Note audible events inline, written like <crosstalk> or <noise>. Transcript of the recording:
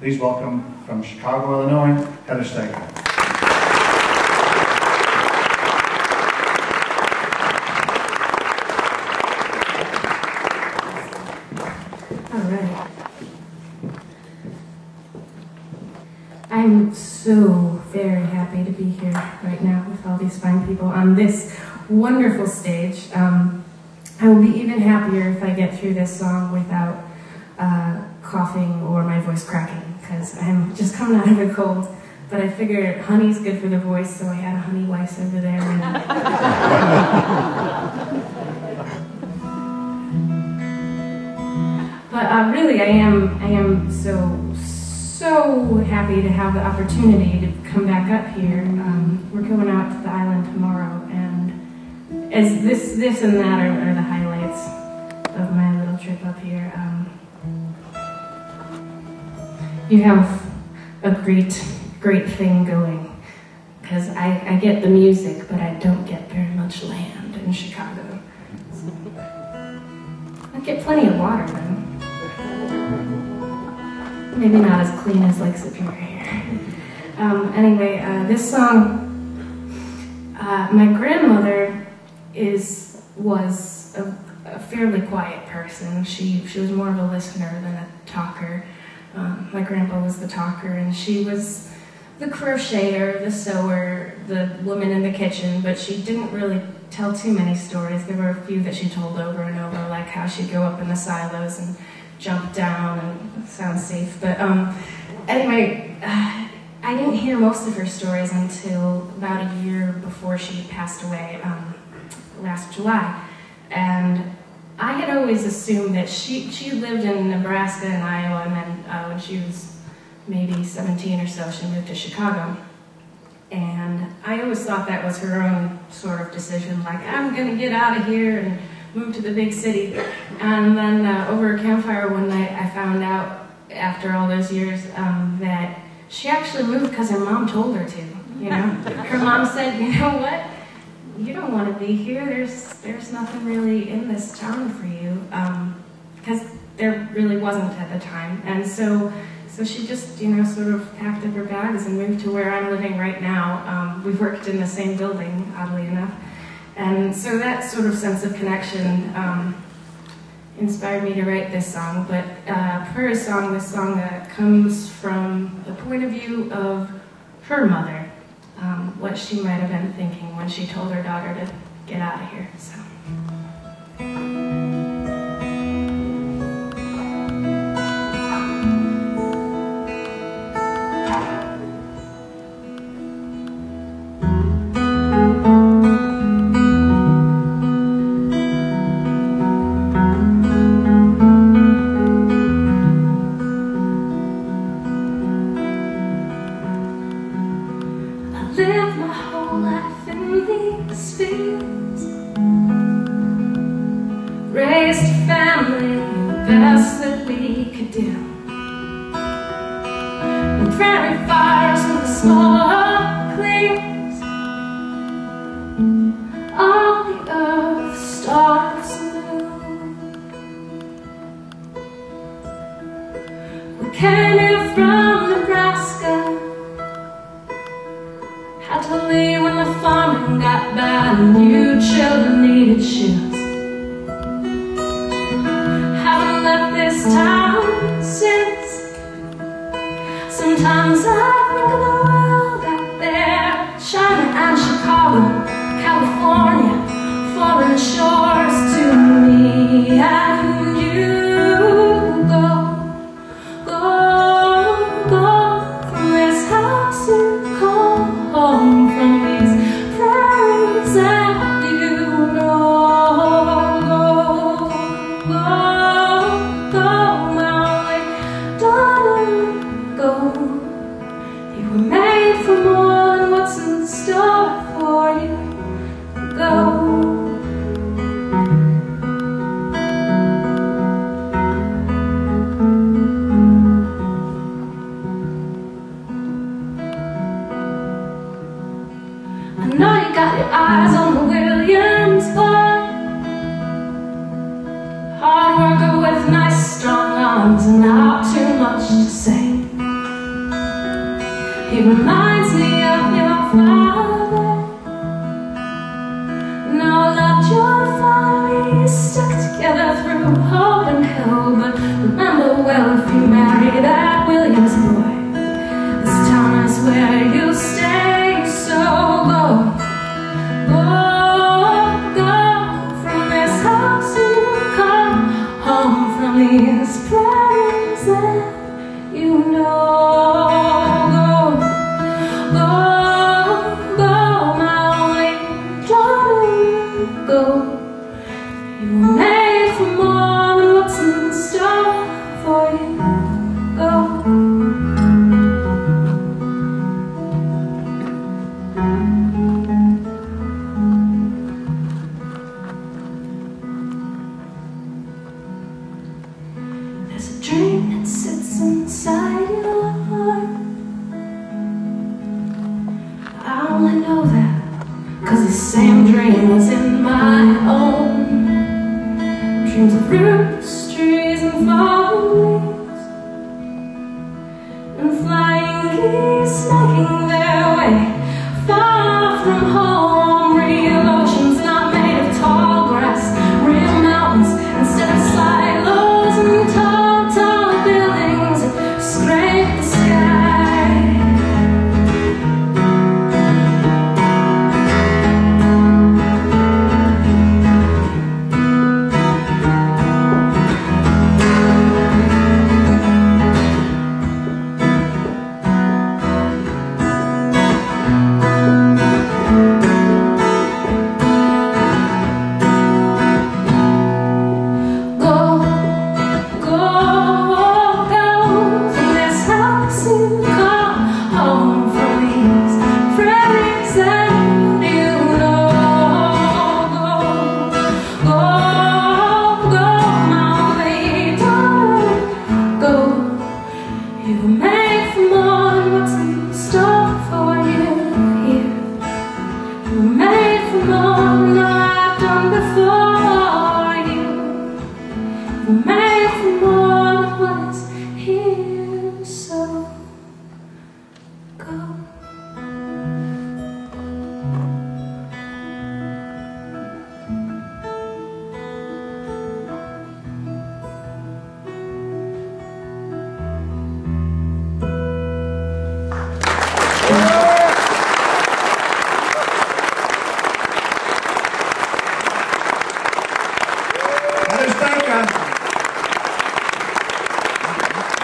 Please welcome from Chicago, Illinois, Heather Styka. All right. I'm so very happy to be here right now with all these fine people on this wonderful stage. Um, I will be even happier if I get through this song without uh, coughing or my voice cracking out of a cold. But I figured honey's good for the voice, so I had a honey weiss over there. But uh, really, I am I am so so happy to have the opportunity to come back up here. Um, we're going out to the island tomorrow, and as this this and that are, are the highlights of my little trip up here. Um, you have a great great thing going because I, I get the music, but I don't get very much land in Chicago. I get plenty of water though. Maybe not as clean as Lake Superior. Um, anyway, uh, this song, uh, my grandmother is was a, a, fairly quiet person. She she was more of a listener than a talker. Um, my grandpa was the talker, and she was the crocheter, the sewer, the woman in the kitchen, but she didn't really tell too many stories. There were a few that she told over and over, like how she'd go up in the silos and jump down and sound safe. But um, anyway, uh, I didn't hear most of her stories until about a year before she passed away um, last July. And I had always assumed that she, she lived in Nebraska and Iowa, and then uh, when she was maybe 17 or so, she moved to Chicago. And I always thought that was her own sort of decision, like, I'm going to get out of here and move to the big city. And then uh, over a campfire one night, I found out after all those years um, that she actually moved because her mom told her to. You know, <laughs> her mom said, "You know what? You don't want to be here. There's there's nothing really in this town for you because um, there really wasn't at the time." And so so she just, you know, sort of packed up her bags and moved to where I'm living right now. Um, we worked in the same building, oddly enough. And so that sort of sense of connection um, inspired me to write this song. But uh, Song, this song that comes from the point of view of her mother, um, what she might have been thinking when she told her daughter to get out of here. So. this field Raised a family, the best that we could do And prairie fires and the smoke clears. On the earth, starts anew. We came here from? I you children needed shoes. Haven't left this town since Sometimes I think of the world out there China and Chicago, California Foreign shores to me store for you. Go. I know you got your eyes on the Williams boy. Hard worker with nice strong arms and not too much to say. He reminds me of your Father. the same dreams in my own. Dreams of roots, trees and valleys And flying geese making their way far from home. You